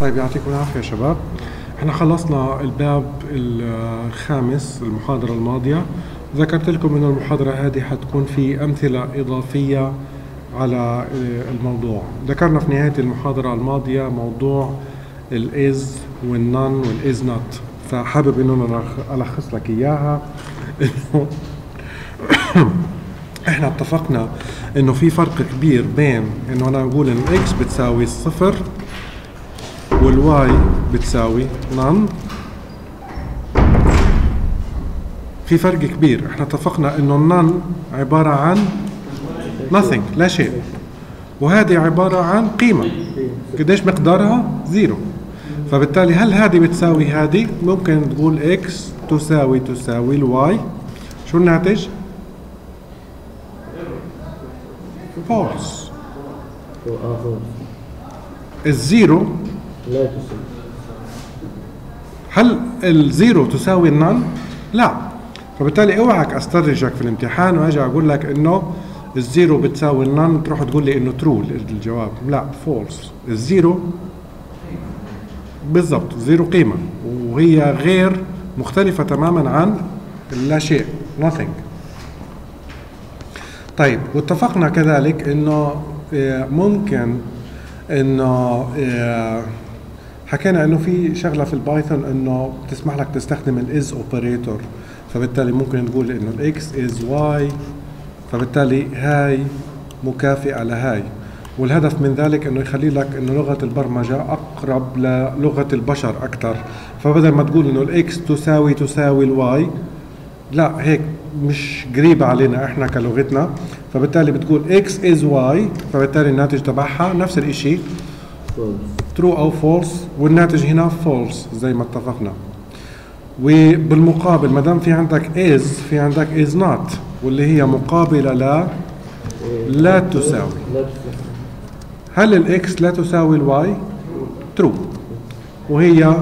طيب يعطيكم العافية يا شباب. إحنا خلصنا الباب الخامس المحاضرة الماضية. ذكرت لكم إنه المحاضرة هذه حتكون في أمثلة إضافية على الموضوع. ذكرنا في نهاية المحاضرة الماضية موضوع الإز والنون والإز نوت فحابب إنه أنا ألخص لك إياها. انه إحنا اتفقنا إنه في فرق كبير بين إنه أنا أقول إن x بتساوي الصفر وال y بتساوي None في فرق كبير. إحنا اتفقنا إنه ال None عبارة عن nothing لا شيء. وهذه عبارة عن قيمة. قديش مقدارها؟ zero. فبالتالي هل هذه بتساوي هذه؟ ممكن تقول x تساوي تساوي ال y. شو الناتج؟ false ال zero هل ال zero تساوي ال None؟ لا. فبالتالي اوعك استدرجك في الامتحان واجي أقول لك انه ال zero بتساوي ال None تروح تقول لي انه true الجواب. لا false ال zero بالضبط zero قيمة. وهي غير مختلفة تماما عن لا شيء nothing. طيب واتفقنا كذلك إنه آه، ممكن إنه آه، حكينا إنه في شغلة في ال Python إنه بتسمح لك تستخدم ال is operator فبالتالي ممكن تقول إنه ال x is y فبالتالي هاي مكافئة لهاي والهدف من ذلك إنه يخلي لك إنه لغة البرمجة أقرب للغة البشر أكثر فبدل ما تقول إنه ال x تساوي تساوي ال y لا هيك مش قريبة علينا إحنا كلغتنا. فبالتالي بتقول x is y فبالتالي الناتج تبعها نفس الإشي. false true أو false والناتج هنا false زي ما اتفقنا. وبالمقابل ما دام في عندك is في عندك is not واللي هي مقابلة لا لا تساوي. هل ال x لا تساوي ال y؟ true. وهي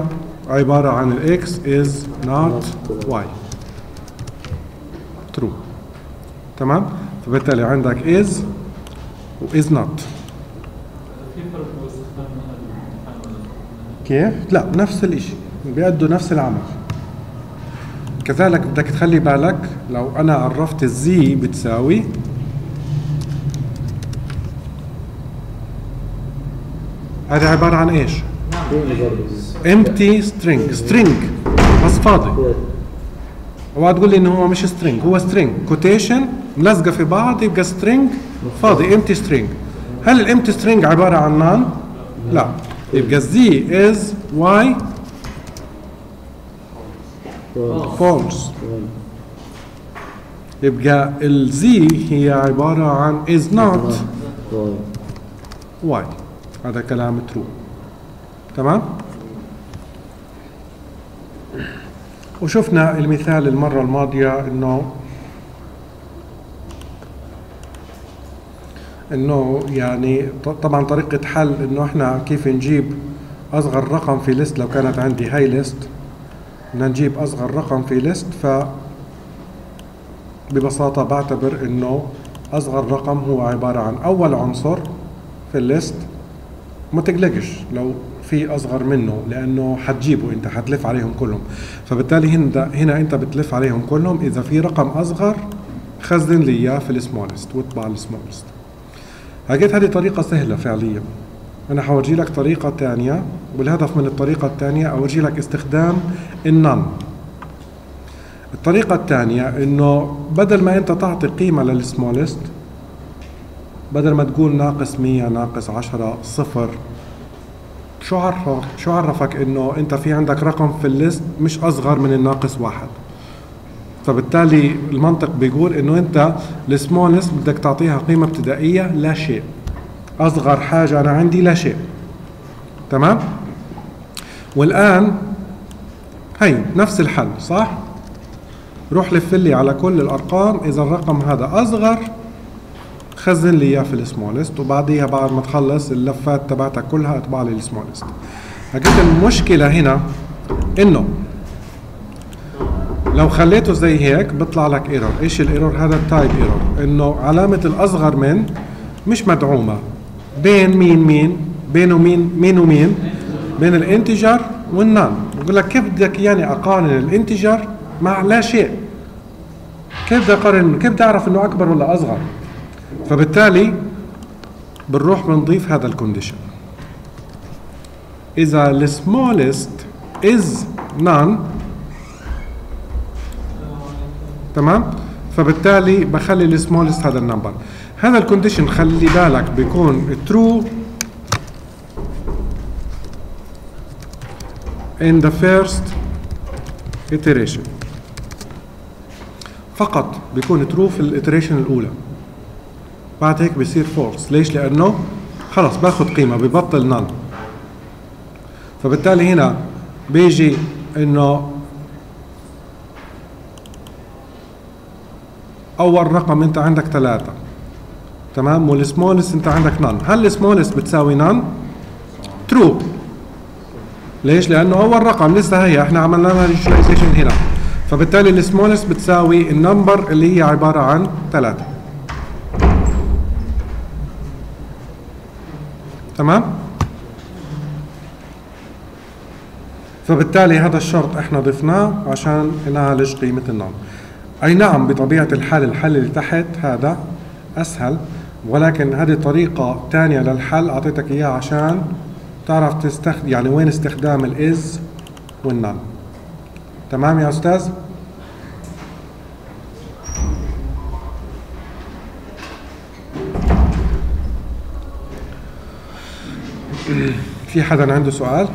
عبارة عن ال x is not y. True. تمام؟ فبالتالي عندك is و is not في فرق باستخدام الامتحان ولا كيف؟ لا نفس الإشي. بيأدوا نفس العمل. كذلك بدك تخلي بالك لو أنا عرفت ال z بتساوي هذا عبارة عن إيش؟ empty string. String. بس فاضي. أوعى تقول لي إنه هو مش string. هو string. Quotation. ملزقة في بعض يبقى string. فاضي. Empty string. هل الامتي string عبارة عن none؟ لا. يبقى z is y. False. يبقى الزي هي عبارة عن is not واي هذا كلام true. تمام؟ وشفنا المثال المرة الماضية إنه إنه يعني طبعا طريقة حل إنه إحنا كيف نجيب أصغر رقم في ليست لو كانت عندي هاي ليست بدنا نجيب أصغر رقم في ليست ف ببساطة بعتبر إنه أصغر رقم هو عبارة عن أول عنصر في ال list ما تقلقش لو في أصغر منه لأنه حتجيبه أنت حتلف عليهم كلهم. فبالتالي هنا هنا أنت بتلف عليهم كلهم إذا في رقم أصغر خزن لي إياه في ال smallest واطبع ال smallest لقيت هذه طريقة سهلة فعليا. أنا حورجي لك طريقة تانية والهدف من الطريقة الثانية أورجي لك استخدام ال None الطريقة الثانية إنه بدل ما أنت تعطي قيمة للسمولست بدل ما تقول ناقص 100 ناقص 10 صفر شو عرفك شو عرفك إنه أنت في عندك رقم في الليست مش أصغر من الناقص واحد؟ فبالتالي المنطق بيقول إنه أنت السمولست بدك تعطيها قيمة ابتدائية لا شيء. أصغر حاجة أنا عندي لا شيء. تمام؟ والآن هي نفس الحل صح؟ روح لف لي على كل الأرقام إذا الرقم هذا أصغر خزن لي إياه في ال smallest وبعديها بعد ما تخلص اللفات تبعتك كلها اطبع لي ال smallest المشكلة هنا إنه لو خليته زي هيك بيطلع لك error إيش ال error هذا ال type error إنه علامة الأصغر من؟ مش مدعومة. بين مين مين؟ بينه مين؟ مين ومين؟ بين ال integer وال None. بقول لك كيف بدك يعني أقارن ال integer مع لا شيء؟ كيف بدي أقارن؟ كيف بدي أعرف إنه أكبر ولا أصغر؟ فبالتالي بنروح بنضيف هذا ال condition إذا ال smallest is None تمام؟ فبالتالي بخلي ال smallest هذا ال number. هذا ال condition خلي بالك بيكون true in the first iteration. فقط بيكون true في ال iteration الأولى. بعد هيك بصير false. ليش؟ لأنه خلص باخذ قيمة ببطل none فبالتالي هنا بيجي إنه أول رقم أنت عندك ثلاثة. تمام؟ وال smallest أنت عندك None هل ال smallest بتساوي None true ليش؟ لأنه أول رقم لسه هي إحنا عملنا لها initialization هنا. فبالتالي ال smallest بتساوي ال number اللي هي عبارة عن ثلاثة. تمام؟ فبالتالي هذا الشرط إحنا ضفناه عشان نعالج قيمة ال None أي نعم بطبيعة الحال الحل اللي تحت هذا أسهل ولكن هذه طريقة تانية للحل أعطيتك إياها عشان تعرف تستخدم يعني وين استخدام الإز والنون. تمام يا أستاذ؟ في حدا عنده سؤال؟